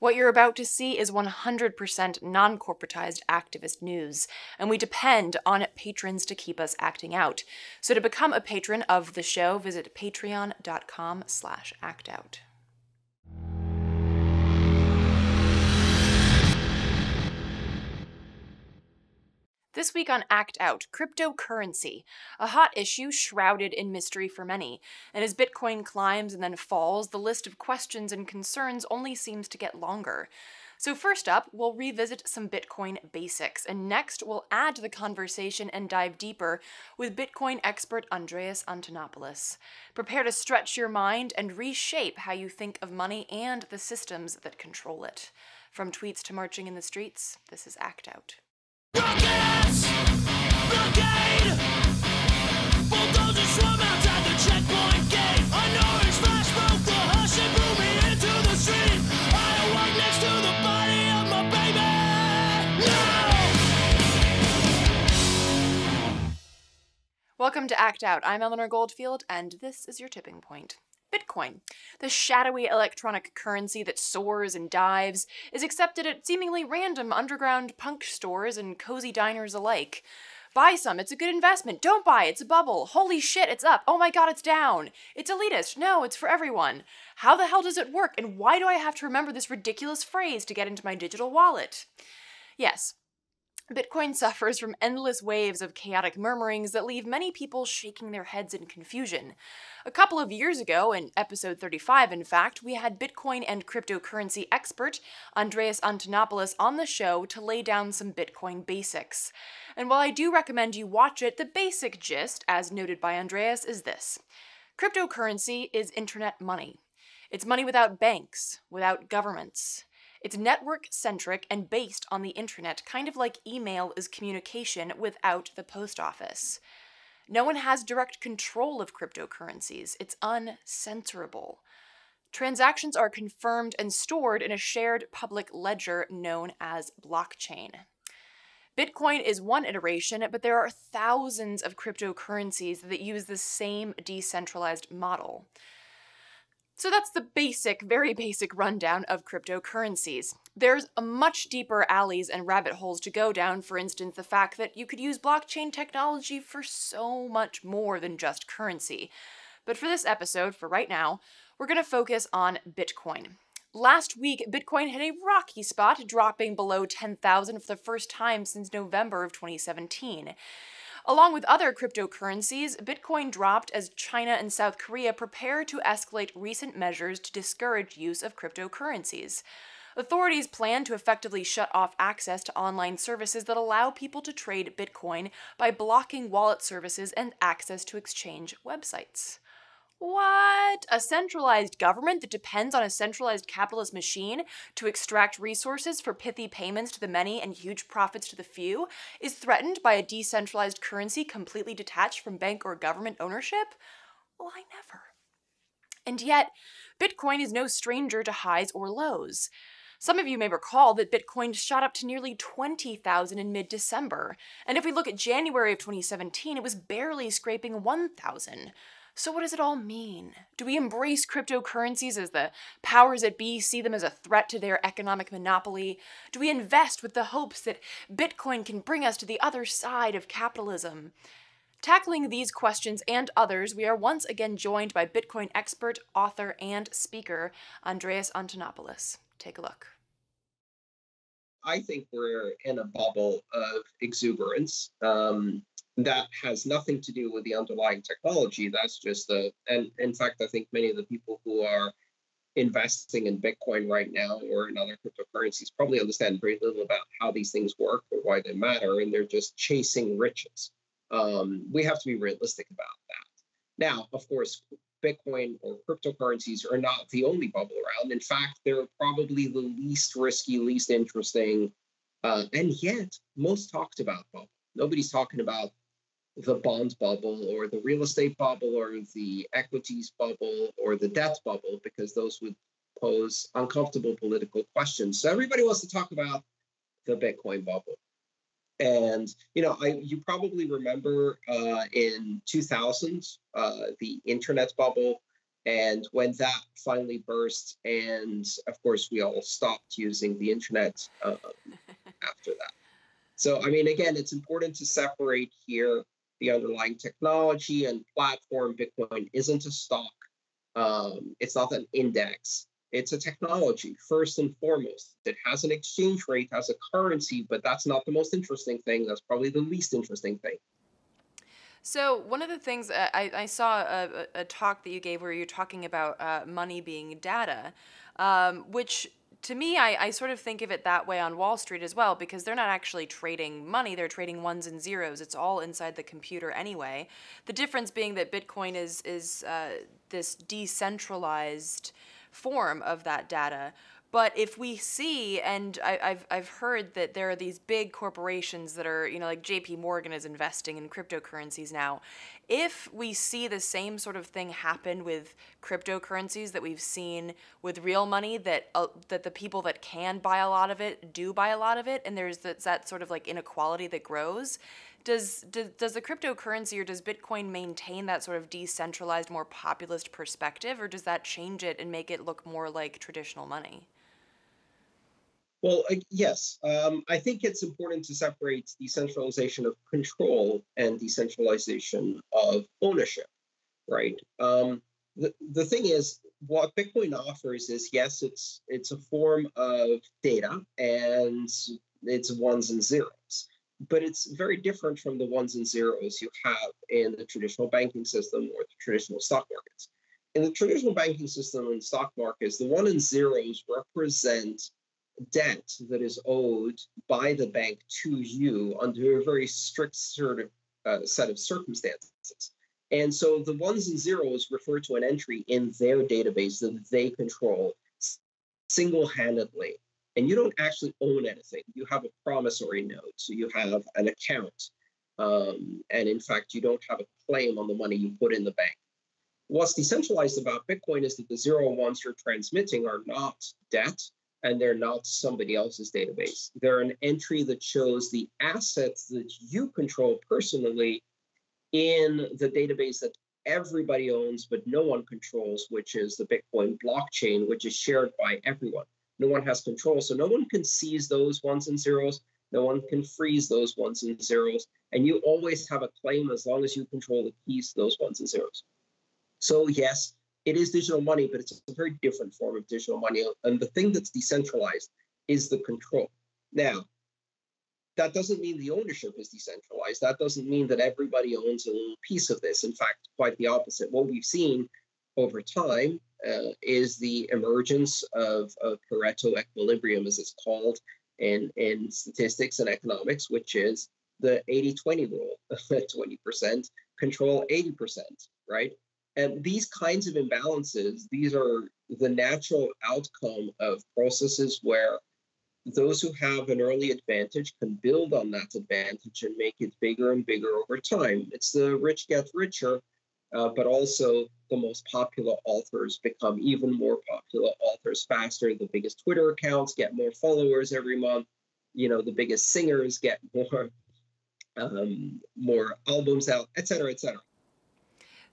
What you're about to see is 100% non corporatized activist news, and we depend on patrons to keep us acting out. So to become a patron of the show, visit patreon.com This week on Act Out, cryptocurrency, a hot issue shrouded in mystery for many. And as Bitcoin climbs and then falls, the list of questions and concerns only seems to get longer. So, first up, we'll revisit some Bitcoin basics, and next, we'll add to the conversation and dive deeper with Bitcoin expert Andreas Antonopoulos. Prepare to stretch your mind and reshape how you think of money and the systems that control it. From tweets to marching in the streets, this is Act Out. Welcome to Act Out. I'm Eleanor Goldfield, and this is your tipping point. Bitcoin, the shadowy electronic currency that soars and dives, is accepted at seemingly random underground punk stores and cozy diners alike. Buy some, it's a good investment. Don't buy, it's a bubble. Holy shit, it's up. Oh my god, it's down. It's elitist. No, it's for everyone. How the hell does it work, and why do I have to remember this ridiculous phrase to get into my digital wallet? Yes, Bitcoin suffers from endless waves of chaotic murmurings that leave many people shaking their heads in confusion. A couple of years ago, in episode 35, in fact, we had Bitcoin and cryptocurrency expert Andreas Antonopoulos on the show to lay down some Bitcoin basics. And while I do recommend you watch it, the basic gist, as noted by Andreas, is this cryptocurrency is internet money. It's money without banks, without governments. It's network centric and based on the internet, kind of like email is communication without the post office. No one has direct control of cryptocurrencies, it's uncensorable. Transactions are confirmed and stored in a shared public ledger known as blockchain. Bitcoin is one iteration, but there are thousands of cryptocurrencies that use the same decentralized model. So that's the basic, very basic rundown of cryptocurrencies. There's a much deeper alleys and rabbit holes to go down, for instance, the fact that you could use blockchain technology for so much more than just currency. But for this episode, for right now, we're going to focus on Bitcoin. Last week, Bitcoin hit a rocky spot, dropping below 10,000 for the first time since November of 2017. Along with other cryptocurrencies, Bitcoin dropped as China and South Korea prepare to escalate recent measures to discourage use of cryptocurrencies. Authorities plan to effectively shut off access to online services that allow people to trade Bitcoin by blocking wallet services and access to exchange websites. What? A centralized government that depends on a centralized capitalist machine to extract resources for pithy payments to the many and huge profits to the few is threatened by a decentralized currency completely detached from bank or government ownership? Why never? And yet, Bitcoin is no stranger to highs or lows. Some of you may recall that Bitcoin shot up to nearly 20,000 in mid December. And if we look at January of 2017, it was barely scraping 1,000. So, what does it all mean? Do we embrace cryptocurrencies as the powers that be see them as a threat to their economic monopoly? Do we invest with the hopes that Bitcoin can bring us to the other side of capitalism? Tackling these questions and others, we are once again joined by Bitcoin expert, author, and speaker Andreas Antonopoulos. Take a look. I think we're in a bubble of exuberance. Um, that has nothing to do with the underlying technology. That's just the, and in fact, I think many of the people who are investing in Bitcoin right now or in other cryptocurrencies probably understand very little about how these things work or why they matter, and they're just chasing riches. Um, we have to be realistic about that. Now, of course, Bitcoin or cryptocurrencies are not the only bubble around. In fact, they're probably the least risky, least interesting, uh, and yet most talked about bubble. Nobody's talking about the bond bubble or the real estate bubble or the equities bubble or the debt bubble because those would pose uncomfortable political questions. So everybody wants to talk about the Bitcoin bubble. And you know, I you probably remember uh, in 2000 uh, the internet bubble And when that finally burst, and of course, we all stopped using the internet uh, after that. So, I mean, again, it's important to separate here the underlying technology and platform. Bitcoin isn't a stock, um, it's not an index. It's a technology, first and foremost. It has an exchange rate, has a currency, but that's not the most interesting thing. That's probably the least interesting thing. So one of the things uh, I, I saw a, a, talk that you gave where you're talking about uh, money being data, um, which to me, I, I sort of think of it that way on Wall Street as well because they're not actually trading money, they're trading ones and zeros. It's all inside the computer anyway. The difference being that Bitcoin is, is uh, this decentralized form of that data but if we see, and I, have I've heard that there are these big corporations that are, you know, like JP Morgan is investing in cryptocurrencies now. If we see the same sort of thing happen with cryptocurrencies that we've seen with real money, that uh, that the people that can buy a lot of it do buy a lot of it, and there's that, that sort of like inequality that grows, does, does does the cryptocurrency or does Bitcoin maintain that sort of decentralized, more populist perspective, or does that change it and make it look more like traditional money? Well, uh, yes, um, I think it's important to separate decentralization of control and decentralization of ownership, right? Um, the, the thing is, what Bitcoin offers is yes, it's it's a form of data and it's ones and zeros, but it's very different from the ones and zeros you have in the traditional banking system or the traditional stock markets. In the traditional banking system and stock markets, the one and zeros represent debt that is owed by the bank to you under a very strict sort of uh, set of circumstances. And so the ones and zeros refer to an entry in their database that they control single handedly. And you don't actually own anything. You have a promissory note, so you have an account. Um, and in fact, you don't have a claim on the money you put in the bank. What's decentralized about Bitcoin is that the zero ones you're transmitting are not debt, and they're not somebody else's database. They're an entry that shows the assets that you control personally in the database that everybody owns, but no one controls, which is the Bitcoin blockchain, which is shared by everyone. No one has control. So no one can seize those ones and zeros. No one can freeze those ones and zeros. And you always have a claim as long as you control the keys to those ones and zeros. So, yes, it is digital money, but it's a very different form of digital money. And the thing that's decentralized is the control. Now, that doesn't mean the ownership is decentralized. That doesn't mean that everybody owns a little piece of this. In fact, quite the opposite. What we've seen over time uh, is the emergence of, of Pareto equilibrium, as it's called in, in statistics and economics, which is the 80 20 rule 20% control 80%, right? And these kinds of imbalances, these are the natural outcome of processes where those who have an early advantage can build on that advantage and make it bigger and bigger over time. It's the rich get richer, uh, but also the most popular authors become even more popular authors faster. The biggest Twitter accounts get more followers every month. You know, the biggest singers get more um, more albums out, et cetera, et cetera.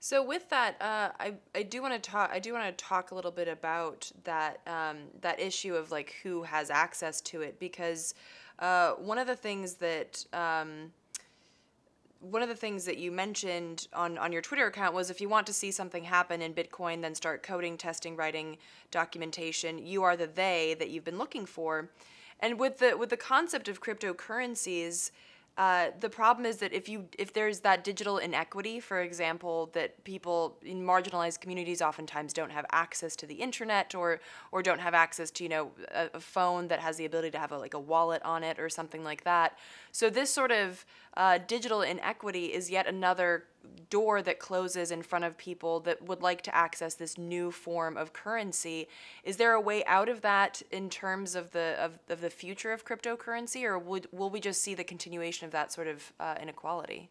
So with that, uh, I I do want to talk. I do want to talk a little bit about that um, that issue of like who has access to it because uh, one of the things that um, one of the things that you mentioned on, on your Twitter account was if you want to see something happen in Bitcoin, then start coding, testing, writing documentation. You are the they that you've been looking for, and with the with the concept of cryptocurrencies uh, the problem is that if you if there's that digital inequity, for example, that people in marginalized communities oftentimes don't have access to the internet or or don't have access to you know a, a phone that has the ability to have a, like a wallet on it or something like that. So this sort of uh, digital inequity is yet another door that closes in front of people that would like to access this new form of currency. Is there a way out of that in terms of the of, of the future of cryptocurrency, or would will we just see the continuation of that sort of uh, inequality?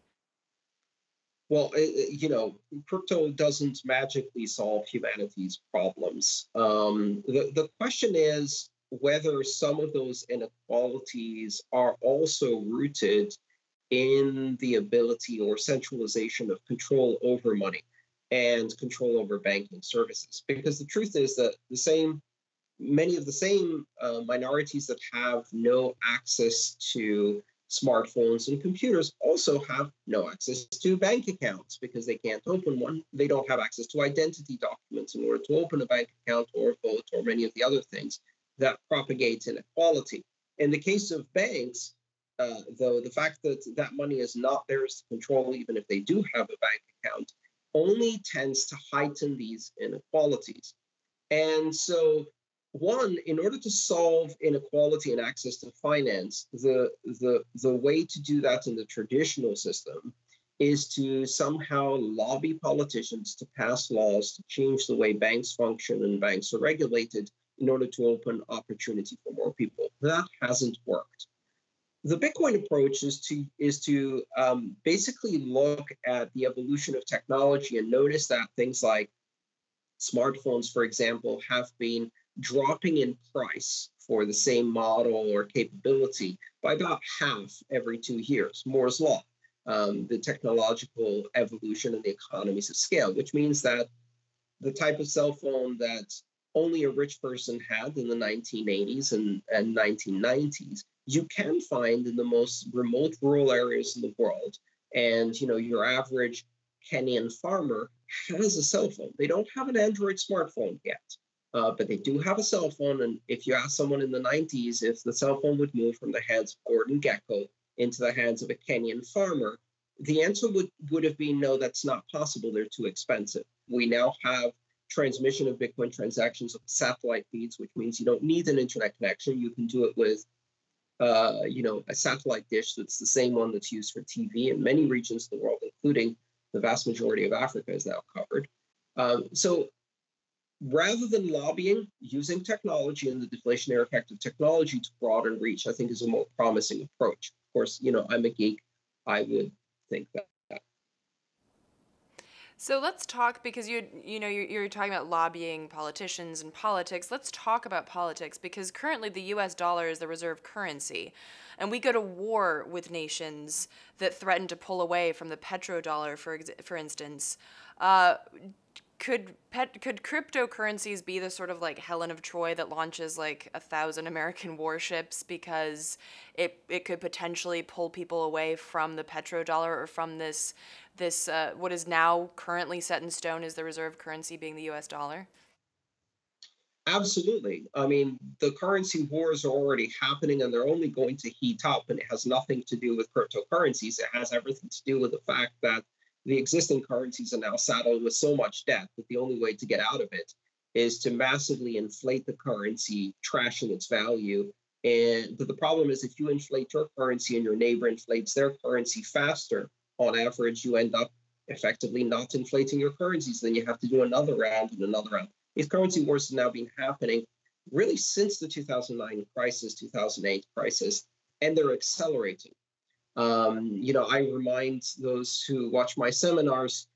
Well, it, you know, crypto doesn't magically solve humanity's problems. Um, the, the question is whether some of those inequalities are also rooted in the ability or centralization of control over money. and control over banking services. Because the truth is that the same, many of the same uh, minorities that have no access to smartphones and computers also have no access to bank accounts because they can't open one. They don't have access to identity documents in order to open a bank account or vote or many of the other things that propagate inequality. In the case of banks, uh, though, the fact that that money is not theirs to control, even if they do have a bank account, only tends to heighten these inequalities. And so, one, in order to solve inequality and access to finance, the, the, the way to do that in the traditional system is to somehow lobby politicians to pass laws to change the way banks function and banks are regulated in order to open opportunity for more people. That hasn't worked. The Bitcoin approach is to is to um, basically look at the evolution of technology and notice that things like smartphones, for example, have been dropping in price for the same model or capability by about half every two years. Moore's law, um, the technological evolution and the economies of scale, which means that the type of cell phone that only a rich person had in the 1980s and, and 1990s, you can find in the most remote rural areas in the world. And you know, your average Kenyan farmer has a cell phone. They don't have an Android smartphone yet, uh, but they do have a cell phone. And if you ask someone in the 90s if the cell phone would move from the hands of Gordon Gekko into the hands of a Kenyan farmer, the answer would, would have been no, that's not possible. They're too expensive. We now have transmission of Bitcoin transactions of satellite feeds, which means you don't need an internet connection. You can do it with, uh, you know, a satellite dish that's the same one that's used for TV in many regions of the world, including the vast majority of Africa is now covered. Um, so rather than lobbying, using technology and the deflationary effect of technology to broaden reach, I think is a more promising approach. Of course, you know, I'm a geek. I would think that so let's talk because you you know you're, you're talking about lobbying politicians and politics. Let's talk about politics because currently the U.S. dollar is the reserve currency, and we go to war with nations that threaten to pull away from the petrodollar, for for instance. Uh, could pet could cryptocurrencies be the sort of like Helen of Troy that launches like a thousand American warships because it it could potentially pull people away from the petrodollar or from this this uh, what is now currently set in stone as the reserve currency being the U.S. dollar? Absolutely. I mean, the currency wars are already happening and they're only going to heat up, and it has nothing to do with cryptocurrencies. It has everything to do with the fact that the existing currencies are now saddled with so much debt that the only way to get out of it is to massively inflate the currency, trashing its value. And but the problem is if you inflate your currency and your neighbor inflates their currency faster, on average, you end up effectively not inflating your currencies. Then you have to do another round and another round. These currency wars have now been happening really since the 2009 crisis, 2008 crisis, and they're accelerating. Um, you know, I remind those who watch my seminars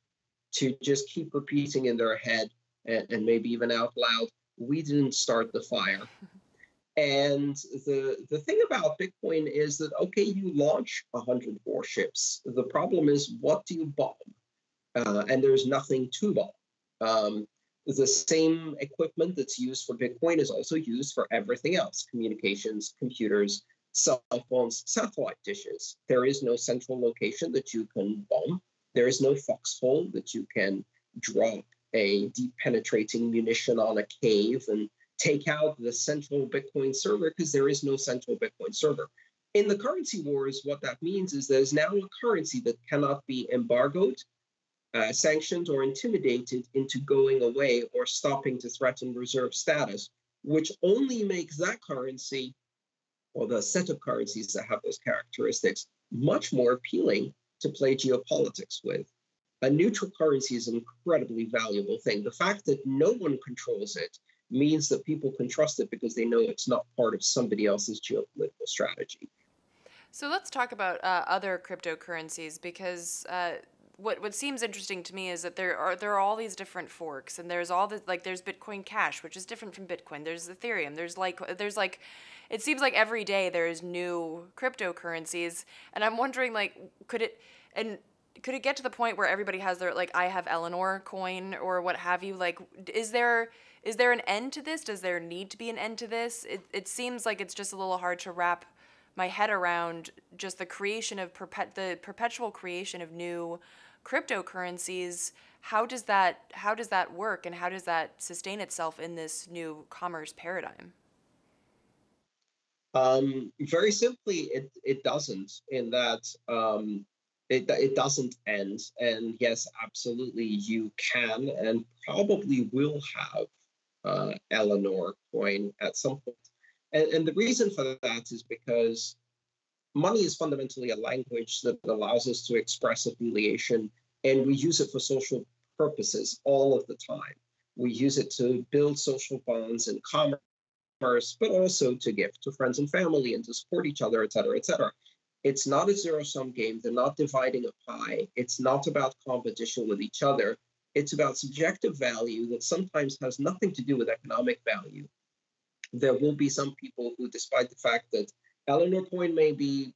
to just keep repeating in their head and, and maybe even out loud, we didn't start the fire. And the the thing about Bitcoin is that okay, you launch hundred warships. The problem is what do you bomb? Uh, and there's nothing to bomb. Um, the same equipment that's used for Bitcoin is also used for everything else: communications, computers, cell phones, satellite dishes. There is no central location that you can bomb. There is no foxhole that you can drop a deep penetrating munition on a cave and take out the central Bitcoin server because there is no central Bitcoin server. In the currency wars, what that means is there's now a currency that cannot be embargoed, uh, sanctioned, or intimidated into going away or stopping to threaten reserve status, which only makes that currency or the set of currencies that have those characteristics much more appealing to play geopolitics with. A neutral currency is an incredibly valuable thing. The fact that no one controls it means that people can trust it because they know it's not part of somebody else's geopolitical strategy. So let's talk about uh, other cryptocurrencies because uh, what what seems interesting to me is that there are there are all these different forks and there's all the like there's Bitcoin Cash which is different from Bitcoin. There's Ethereum. There's like there's like it seems like every day there's new cryptocurrencies and I'm wondering like could it and could it get to the point where everybody has their like I have Eleanor coin or what have you? Like, is there is there an end to this? Does there need to be an end to this? It it seems like it's just a little hard to wrap my head around just the creation of perpet the perpetual creation of new cryptocurrencies how does that how does that work and how does that sustain itself in this new commerce paradigm? Um, very simply it it doesn't in that um, it, it doesn't end. And yes absolutely you can and probably will have uh, eleanor coin at some point. And, and the reason for that is because money is fundamentally a language that allows us to express affiliation, and we use it for social purposes all of the time. We use it to build social bonds and commerce, but also to give to friends and family and to support each other, et cetera, et cetera. It's not a zero sum game. They're not dividing a pie. It's not about competition with each other. It's about subjective value that sometimes has nothing to do with economic value there will be some people who, despite the fact that Eleanor Coin may be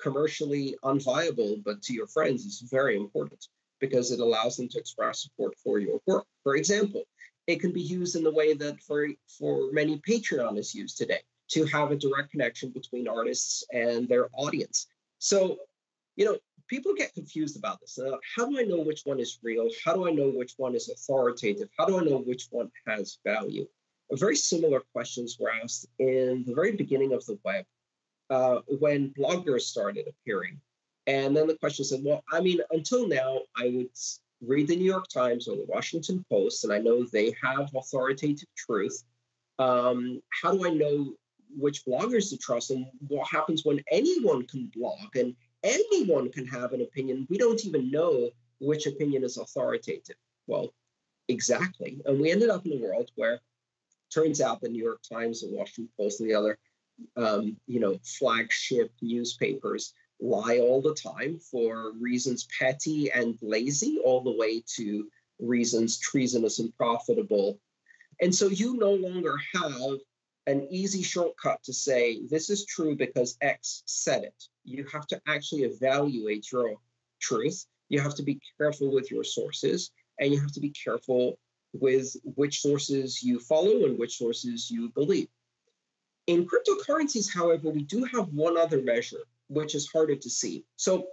commercially unviable, but to your friends, it's very important because it allows them to express support for your work. For example, it can be used in the way that for, for many Patreon is used today to have a direct connection between artists and their audience. So, you know, people get confused about this. Uh, how do I know which one is real? How do I know which one is authoritative? How do I know which one has value? very similar questions were asked in the very beginning of the web uh, when bloggers started appearing. And then the question said, well, I mean, until now, I would read the New York Times or the Washington Post, and I know they have authoritative truth. Um, how do I know which bloggers to trust and what happens when anyone can blog and anyone can have an opinion? We don't even know which opinion is authoritative. Well, exactly. And we ended up in a world where turns out the New York Times, the Washington Post, and the other, um, you know, flagship newspapers lie all the time for reasons petty and lazy, all the way to reasons treasonous and profitable. And so you no longer have an easy shortcut to say this is true because X said it. You have to actually evaluate your truth. You have to be careful with your sources, and you have to be careful with which sources you follow and which sources you believe. In cryptocurrencies, however, we do have one other measure, which is harder to see. So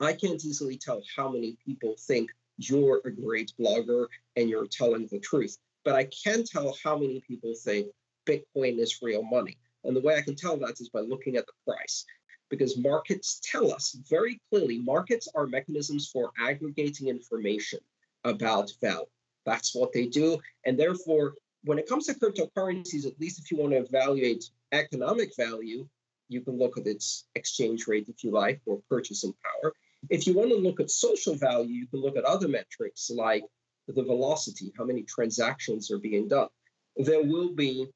I can't easily tell how many people think you're a great blogger and you're telling the truth, but I can tell how many people think Bitcoin is real money. And the way I can tell that is by looking at the price because markets tell us very clearly markets are mechanisms for aggregating information about value. That's what they do. And therefore, when it comes to cryptocurrencies, at least if you want to evaluate economic value, you can look at its exchange rate, if you like, or purchasing power. If you want to look at social value, you can look at other metrics like the velocity, how many transactions are being done. There will be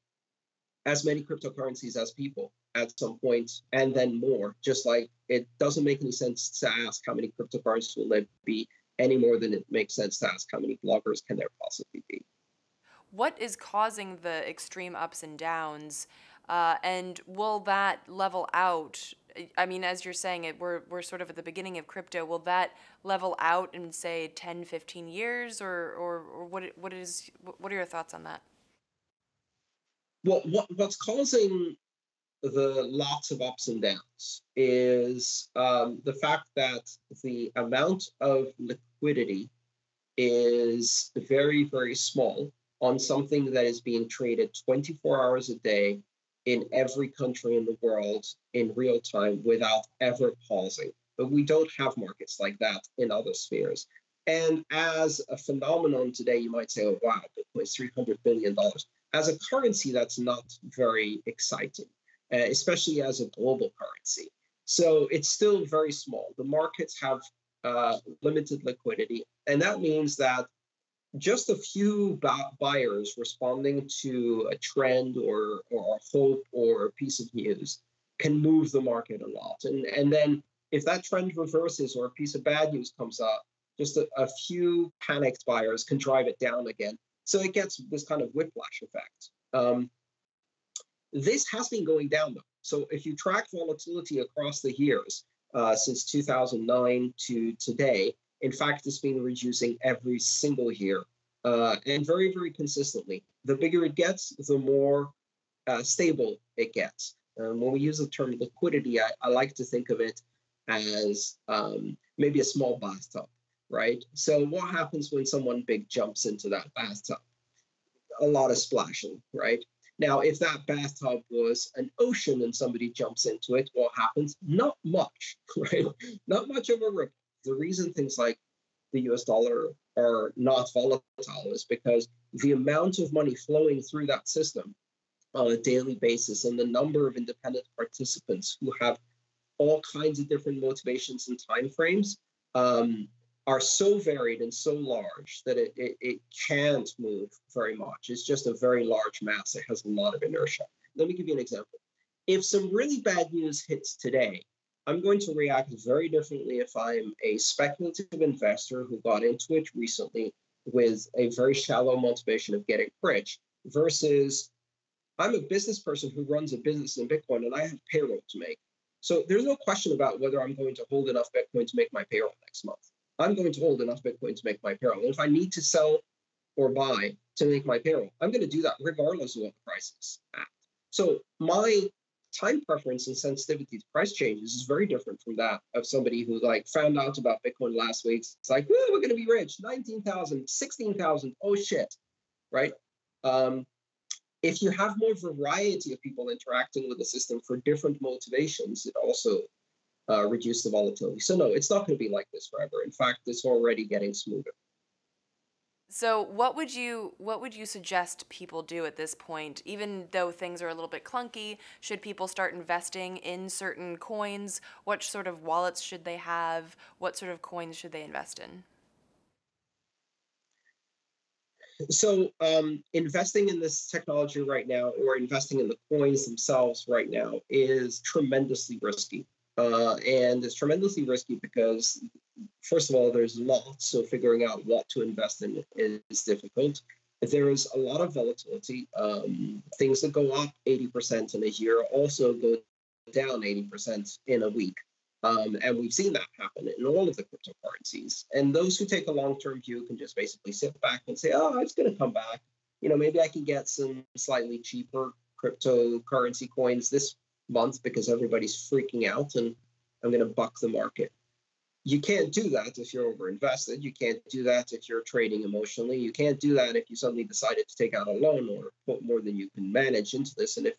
as many cryptocurrencies as people at some point, and then more. Just like it doesn't make any sense to ask how many cryptocurrencies will there be any more than it makes sense to ask how many bloggers can there possibly be. What is causing the extreme ups and downs? Uh, and will that level out? I mean, as you're saying it, we're, we're sort of at the beginning of crypto. Will that level out in say 10, 15 years or, or, or what, what is, what are your thoughts on that? Well, what, what's causing the lots of ups and downs is um, the fact that the amount of liquidity is very, very small on something that is being traded 24 hours a day in every country in the world in real time without ever pausing. But we don't have markets like that in other spheres. And as a phenomenon today, you might say, oh, wow, Bitcoin's $300 billion. As a currency, that's not very exciting uh, especially as a global currency. So it's still very small. The markets have uh, limited liquidity, and that means that just a few buyers responding to a trend or, or a hope or a piece of news can move the market a lot. And, and then if that trend reverses or a piece of bad news comes up, just a, a few panicked buyers can drive it down again. So it gets this kind of whiplash effect. Um, this has been going down though. So if you track volatility across the years, uh, since 2009 to today. In fact, it's been reducing every single year uh, and very, very consistently. The bigger it gets, the more uh, stable it gets. Um, when we use the term liquidity, I, I like to think of it as um, maybe a small bathtub, right? So, what happens when someone big jumps into that bathtub? A lot of splashing, right? Now, if that bathtub was an ocean and somebody jumps into it, what happens? Not much, right? Not much of a ripple. The reason things like the US dollar are not volatile is because the amount of money flowing through that system on a daily basis and the number of independent participants who have all kinds of different motivations and timeframes um, are so varied and so large that it, it, it can't move very much. It's just a very large mass. It has a lot of inertia. Let me give you an example. If some really bad news hits today, I'm going to react very differently if I'm a speculative investor who got into it recently with a very shallow motivation of getting rich versus I'm a business person who runs a business in Bitcoin and I have payroll to make. So there's no question about whether I'm going to hold enough Bitcoin to make my payroll next month. I'm going to hold enough Bitcoin to make my payroll. And if I need to sell or buy to make my payroll, I'm going to do that regardless of what the price is at. So my time preference and sensitivity to price changes is very different from that of somebody who like found out about Bitcoin last week. It's like, oh, we're going to be rich, 19,000, 16,000. Oh shit. Right. Um, if you have more variety of people interacting with the system for different motivations, it also uh, reduce the volatility. So no, it's not going to be like this forever. In fact, it's already getting smoother. So what would you what would you suggest people do at this point? Even though things are a little bit clunky, should people start investing in certain coins? What sort of wallets should they have? What sort of coins should they invest in? So um, investing in this technology right now, or investing in the coins themselves right now, is tremendously risky. Uh, and it's tremendously risky because, first of all, there's lots, so figuring out what to invest in is difficult. There is a lot of volatility. Um, things that go up 80% in a year also go down 80% in a week. Um, and we've seen that happen in all of the cryptocurrencies. And those who take a long term view can just basically sit back and say, oh, it's going to come back. You know, maybe I can get some slightly cheaper cryptocurrency coins this month because everybody's freaking out and I'm going to buck the market. You can't do that if you're overinvested. You can't do that if you're trading emotionally. You can't do that if you suddenly decided to take out a loan or put more than you can manage into this. And if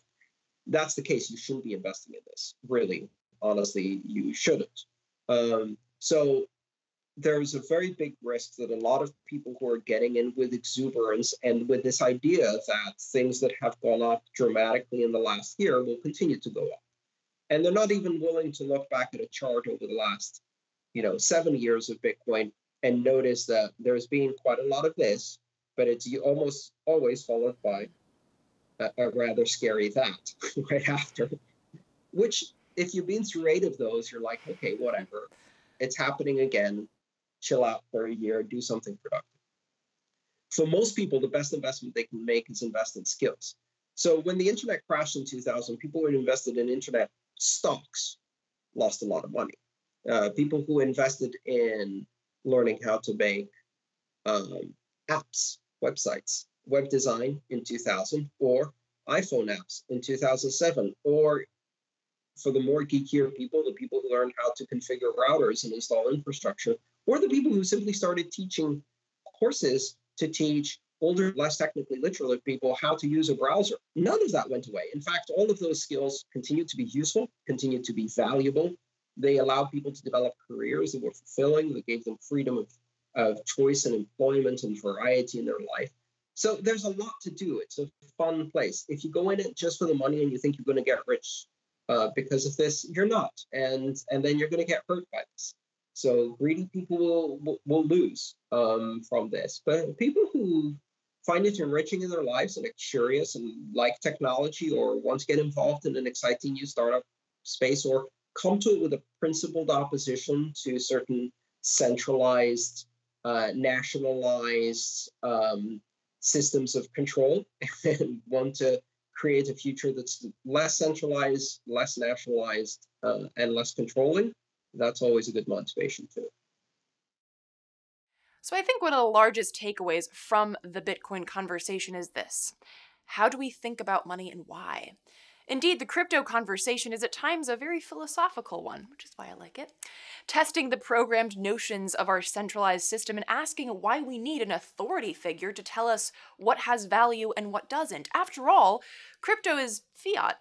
that's the case, you shouldn't be investing in this. Really, honestly, you shouldn't. Um, so there's a very big risk that a lot of people who are getting in with exuberance and with this idea that things that have gone up dramatically in the last year will continue to go up. And they're not even willing to look back at a chart over the last, you know, seven years of Bitcoin and notice that there's been quite a lot of this, but it's almost always followed by a, a rather scary that right after, which if you've been through eight of those, you're like, okay, whatever. It's happening again chill out for a year, do something productive. For most people, the best investment they can make is invest in skills. So when the internet crashed in 2000, people who invested in internet stocks lost a lot of money. Uh, people who invested in learning how to make um, apps, websites, web design in 2000, or iPhone apps in 2007, or for the more geekier people, the people who learned how to configure routers and install infrastructure, or the people who simply started teaching courses to teach older, less technically literate people how to use a browser. None of that went away. In fact, all of those skills continue to be useful, continue to be valuable. They allowed people to develop careers that were fulfilling, that gave them freedom of, of choice and employment and variety in their life. So there's a lot to do. It's a fun place. If you go in it just for the money and you think you're going to get rich uh, because of this, you're not, and and then you're going to get hurt by this. So greedy people will will, lose um, from this, but people who find it enriching in their lives and are curious and like technology or want to get involved in an exciting new startup space or come to it with a principled opposition to certain centralized, uh, nationalized um, systems of control and want to create a future that's less centralized, less nationalized, uh, and less controlling that's always a good motivation too. So I think one of the largest takeaways from the Bitcoin conversation is this. How do we think about money and why? Indeed, the crypto conversation is at times a very philosophical one, which is why I like it. Testing the programmed notions of our centralized system and asking why we need an authority figure to tell us what has value and what doesn't. After all, crypto is fiat.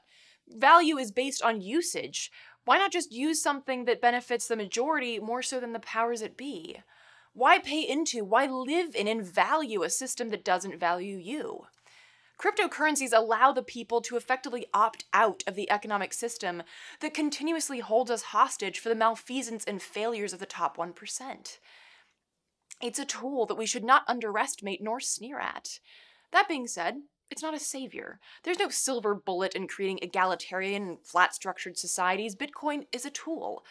Value is based on usage. Why not just use something that benefits the majority more so than the powers that be? Why pay into, why live in and value a system that doesn't value you? Cryptocurrencies allow the people to effectively opt out of the economic system that continuously holds us hostage for the malfeasance and failures of the top 1%. It's a tool that we should not underestimate nor sneer at. That being said, it's not a savior. There's no silver bullet in creating egalitarian, flat structured societies. Bitcoin is a tool.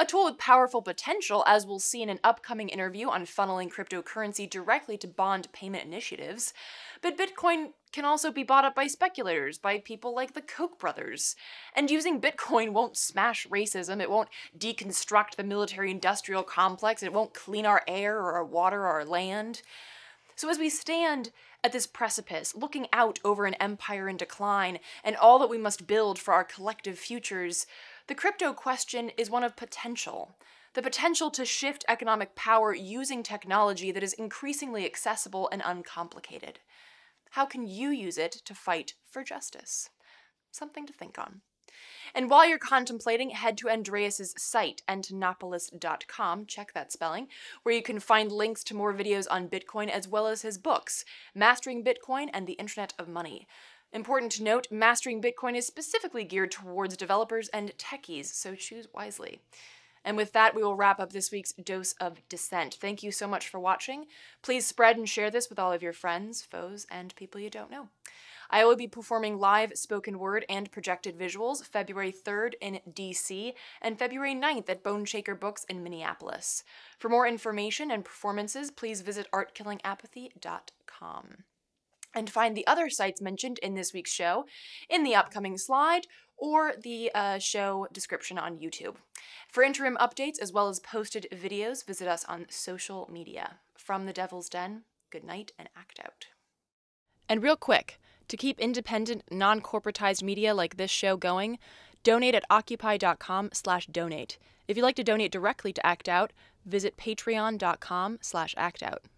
A tool with powerful potential, as we'll see in an upcoming interview on funneling cryptocurrency directly to bond payment initiatives. But Bitcoin can also be bought up by speculators, by people like the Koch brothers. And using Bitcoin won't smash racism, it won't deconstruct the military industrial complex, it won't clean our air or our water or our land. So as we stand at this precipice, looking out over an empire in decline and all that we must build for our collective futures, the crypto question is one of potential. The potential to shift economic power using technology that is increasingly accessible and uncomplicated. How can you use it to fight for justice? Something to think on. And while you're contemplating, head to Andreas's site, antonopoulos.com, check that spelling, where you can find links to more videos on Bitcoin as well as his books, Mastering Bitcoin and the Internet of Money. Important to note, Mastering Bitcoin is specifically geared towards developers and techies, so choose wisely. And with that, we will wrap up this week's Dose of Dissent. Thank you so much for watching. Please spread and share this with all of your friends, foes, and people you don't know. I will be performing live spoken word and projected visuals February 3rd in DC and February 9th at Bone Shaker Books in Minneapolis. For more information and performances, please visit artkillingapathy.com and find the other sites mentioned in this week's show in the upcoming slide or the uh, show description on YouTube. For interim updates as well as posted videos, visit us on social media. From the Devil's Den, good night and act out. And real quick, to keep independent, non-corporatized media like this show going, donate at occupy.com/donate. If you'd like to donate directly to Act Out, visit patreon.com/actout. I'm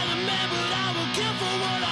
for what I